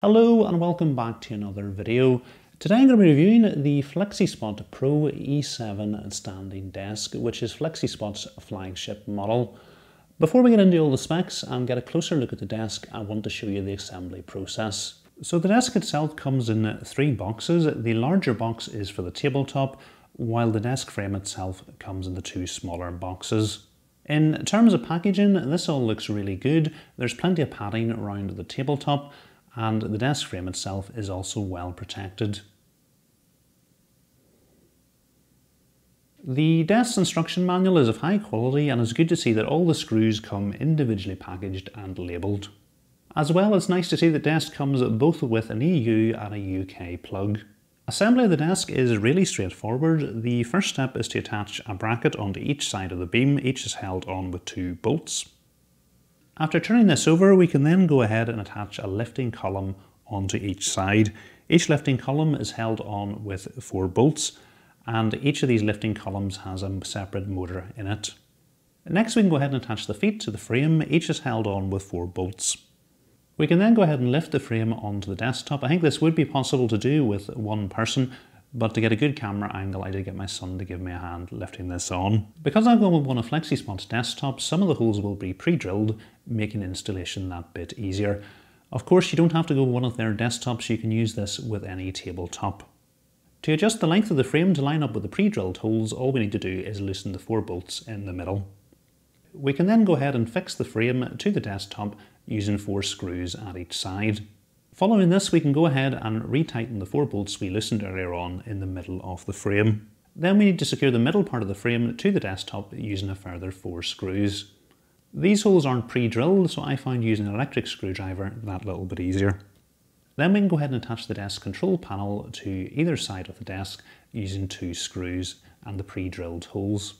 Hello and welcome back to another video. Today I'm going to be reviewing the FlexiSpot Pro E7 standing desk, which is FlexiSpot's flagship model. Before we get into all the specs and get a closer look at the desk, I want to show you the assembly process. So the desk itself comes in three boxes. The larger box is for the tabletop, while the desk frame itself comes in the two smaller boxes. In terms of packaging, this all looks really good. There's plenty of padding around the tabletop, and the desk frame itself is also well protected. The desk instruction manual is of high quality and it's good to see that all the screws come individually packaged and labelled. As well, it's nice to see the desk comes both with an EU and a UK plug. Assembly of the desk is really straightforward. The first step is to attach a bracket onto each side of the beam, each is held on with two bolts. After turning this over, we can then go ahead and attach a lifting column onto each side. Each lifting column is held on with four bolts, and each of these lifting columns has a separate motor in it. Next, we can go ahead and attach the feet to the frame. Each is held on with four bolts. We can then go ahead and lift the frame onto the desktop. I think this would be possible to do with one person, but to get a good camera angle, I did get my son to give me a hand lifting this on. Because I've gone with one of FlexiSpot's desktops, some of the holes will be pre-drilled, making installation that bit easier. Of course, you don't have to go with one of their desktops, you can use this with any tabletop. To adjust the length of the frame to line up with the pre-drilled holes, all we need to do is loosen the four bolts in the middle. We can then go ahead and fix the frame to the desktop using four screws at each side. Following this, we can go ahead and retighten the four bolts we loosened earlier on in the middle of the frame. Then we need to secure the middle part of the frame to the desktop using a further four screws. These holes aren't pre-drilled, so I find using an electric screwdriver that little bit easier. Then we can go ahead and attach the desk control panel to either side of the desk using two screws and the pre-drilled holes.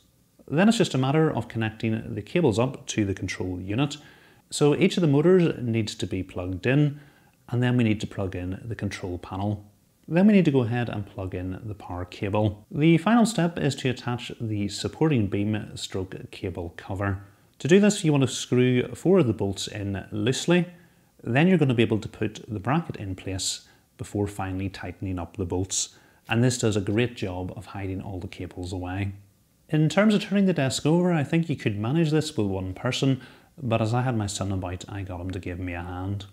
Then it's just a matter of connecting the cables up to the control unit. So each of the motors needs to be plugged in and then we need to plug in the control panel. Then we need to go ahead and plug in the power cable. The final step is to attach the supporting beam stroke cable cover. To do this you want to screw four of the bolts in loosely, then you're going to be able to put the bracket in place before finally tightening up the bolts and this does a great job of hiding all the cables away. In terms of turning the desk over, I think you could manage this with one person, but as I had my son about, I got him to give me a hand.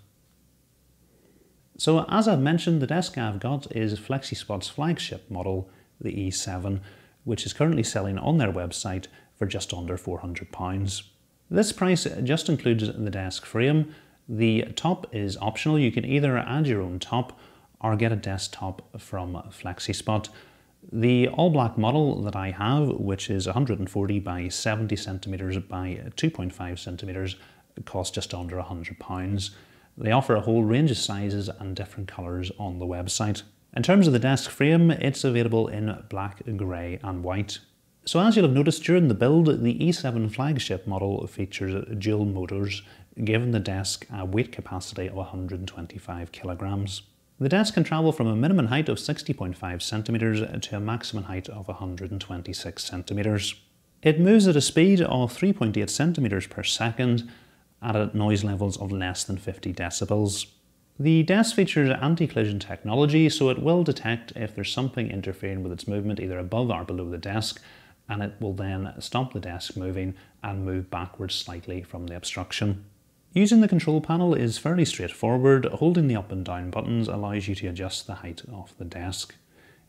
So as I've mentioned, the desk I've got is FlexiSpot's flagship model, the E7, which is currently selling on their website for just under £400. This price just includes the desk frame. The top is optional. You can either add your own top or get a desktop from FlexiSpot. The all black model that I have, which is 140 by 70 centimeters by 2.5 centimeters, costs just under £100. They offer a whole range of sizes and different colours on the website. In terms of the desk frame, it's available in black, grey and white. So as you'll have noticed during the build, the E7 flagship model features dual motors, giving the desk a weight capacity of 125 kilograms. The desk can travel from a minimum height of 60.5 centimeters to a maximum height of 126 centimeters. It moves at a speed of 3.8 centimeters per second at noise levels of less than 50 decibels. The desk features anti-collision technology, so it will detect if there's something interfering with its movement either above or below the desk, and it will then stop the desk moving and move backwards slightly from the obstruction. Using the control panel is fairly straightforward. Holding the up and down buttons allows you to adjust the height of the desk.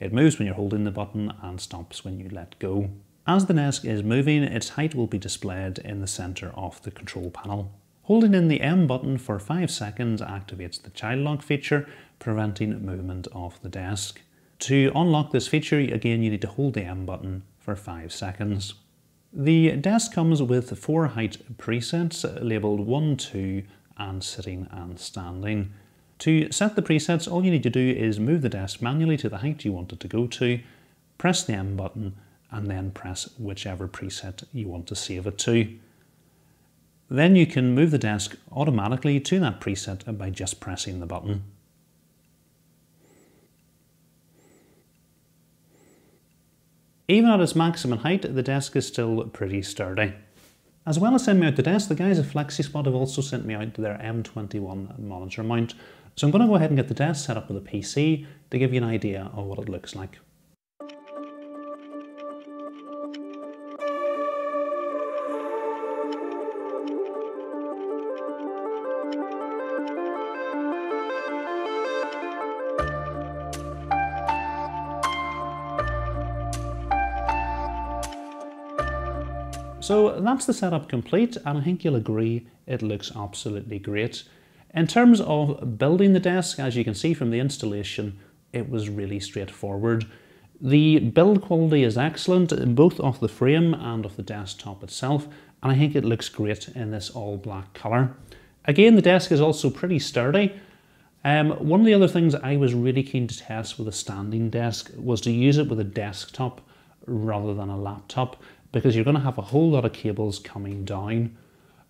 It moves when you're holding the button and stops when you let go. As the desk is moving, its height will be displayed in the centre of the control panel. Holding in the M button for 5 seconds activates the child lock feature, preventing movement of the desk. To unlock this feature, again you need to hold the M button for 5 seconds. The desk comes with four height presets labelled 1, 2 and sitting and standing. To set the presets, all you need to do is move the desk manually to the height you want it to go to, press the M button and then press whichever preset you want to save it to. Then you can move the desk automatically to that preset by just pressing the button. Even at its maximum height, the desk is still pretty sturdy. As well as sending me out the desk, the guys at FlexiSpot have also sent me out their M21 monitor mount. So I'm going to go ahead and get the desk set up with a PC to give you an idea of what it looks like. So that's the setup complete and I think you'll agree it looks absolutely great. In terms of building the desk, as you can see from the installation, it was really straightforward. The build quality is excellent, both off the frame and off the desktop itself, and I think it looks great in this all black colour. Again, the desk is also pretty sturdy. Um, one of the other things I was really keen to test with a standing desk was to use it with a desktop rather than a laptop because you're going to have a whole lot of cables coming down.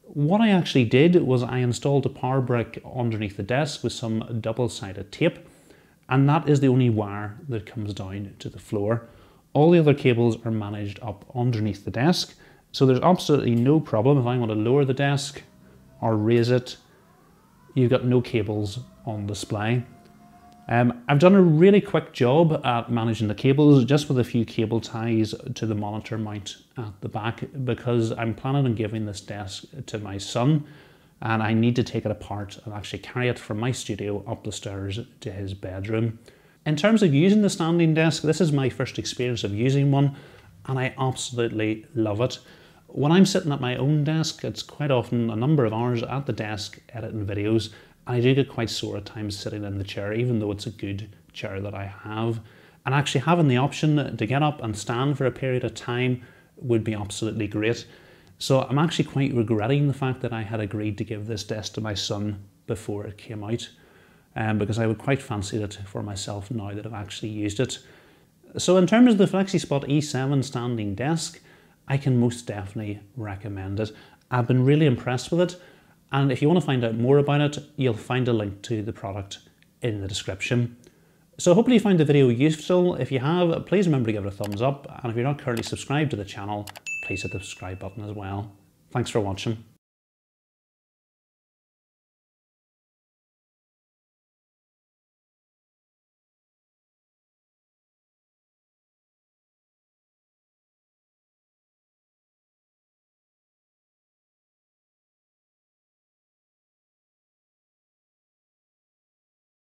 What I actually did was I installed a power brick underneath the desk with some double-sided tape and that is the only wire that comes down to the floor. All the other cables are managed up underneath the desk so there's absolutely no problem if I want to lower the desk or raise it you've got no cables on display. Um, I've done a really quick job at managing the cables just with a few cable ties to the monitor mount at the back because I'm planning on giving this desk to my son and I need to take it apart and actually carry it from my studio up the stairs to his bedroom. In terms of using the standing desk, this is my first experience of using one and I absolutely love it. When I'm sitting at my own desk, it's quite often a number of hours at the desk editing videos I do get quite sore at times sitting in the chair, even though it's a good chair that I have. And actually having the option to get up and stand for a period of time would be absolutely great. So I'm actually quite regretting the fact that I had agreed to give this desk to my son before it came out, um, because I would quite fancy it for myself now that I've actually used it. So in terms of the FlexiSpot E7 standing desk, I can most definitely recommend it. I've been really impressed with it. And if you want to find out more about it, you'll find a link to the product in the description. So hopefully you found the video useful. If you have, please remember to give it a thumbs up. And if you're not currently subscribed to the channel, please hit the subscribe button as well. Thanks for watching.